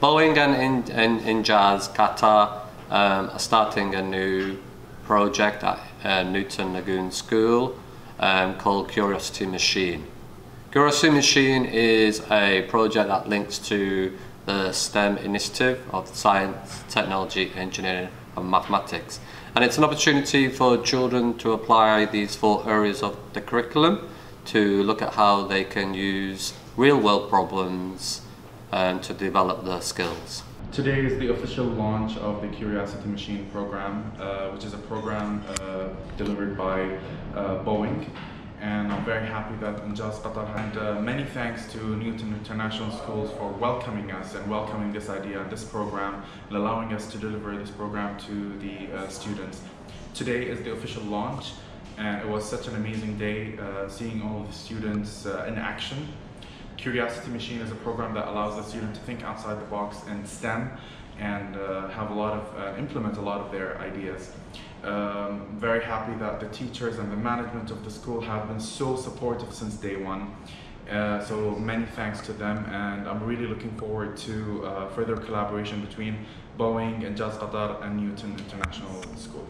Boeing and in, in, Injaz Qatar um, are starting a new project at uh, Newton Lagoon School um, called Curiosity Machine. Curiosity Machine is a project that links to the STEM initiative of science, technology, engineering and mathematics. And it's an opportunity for children to apply these four areas of the curriculum to look at how they can use real world problems um, to develop their skills. Today is the official launch of the Curiosity Machine program, uh, which is a program uh, delivered by uh, Boeing. And I'm very happy that Injaz Qatar and uh, many thanks to Newton International Schools for welcoming us and welcoming this idea and this program and allowing us to deliver this program to the uh, students. Today is the official launch and it was such an amazing day uh, seeing all the students in action Curiosity Machine is a program that allows the student to think outside the box in STEM and uh, have a lot of, uh, implement a lot of their ideas. Um, very happy that the teachers and the management of the school have been so supportive since day one. Uh, so many thanks to them and I'm really looking forward to uh, further collaboration between Boeing Injaz Qatar and Newton International School.